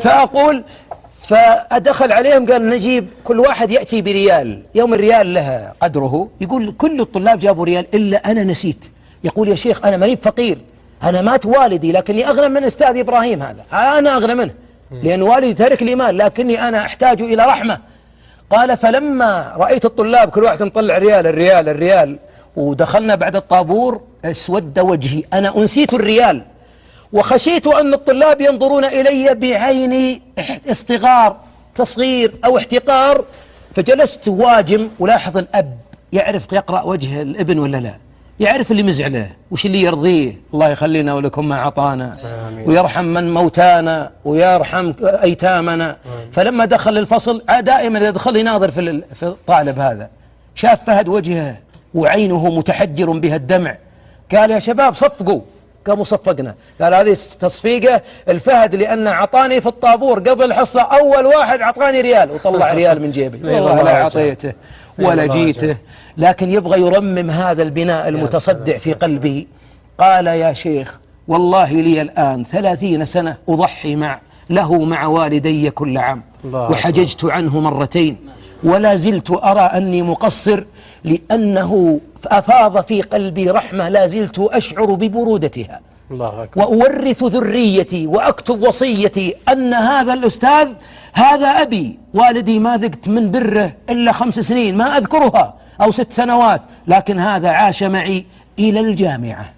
فأقول فأدخل عليهم قال نجيب كل واحد يأتي بريال. يوم الريال له قدره. يقول كل الطلاب جابوا ريال إلا أنا نسيت. يقول يا شيخ أنا ماني فقير. أنا مات والدي لكني أغنى من أستاذ إبراهيم هذا. أنا أغنى منه. لأن والدي ترك لي مال لكني أنا أحتاج إلى رحمة. قال فلما رأيت الطلاب كل واحد مطلع ريال الريال الريال ودخلنا بعد الطابور أسود وجهي. أنا أنسيت الريال. وخشيت أن الطلاب ينظرون إلي بعين اصطغار تصغير أو احتقار. فجلست واجم ولاحظ الأب يعرف يقرأ وجه الابن ولا لا؟ يعرف اللي مزعله وش اللي يرضيه؟ الله يخلينا ولكم ما عطانا ويرحم من موتانا ويرحم أيتامنا. فلما دخل الفصل دائما يدخل يناظر في الطالب هذا. شاف فهد وجهه وعينه متحجر بها الدمع. قال يا شباب صفقوا. قاموا صفقنا قال هذه تصفيقة الفهد لأنه عطاني في الطابور قبل الحصة أول واحد عطاني ريال وطلع ريال من جيبي. والله لا عطيته ولا جيته. لكن يبغى يرمم هذا البناء المتصدع في قلبه قال يا شيخ والله لي الآن ثلاثين سنة أضحي مع له مع والدي كل عام. وحججت عنه مرتين. ولا زلت أرى أني مقصر لأنه أفاض في قلبي رحمة لا زلت أشعر ببرودتها. الله أكبر. وأورث ذريتي وأكتب وصيتي أن هذا الأستاذ هذا أبي. والدي ما ذقت من بره إلا خمس سنين ما أذكرها أو ست سنوات لكن هذا عاش معي إلى الجامعة.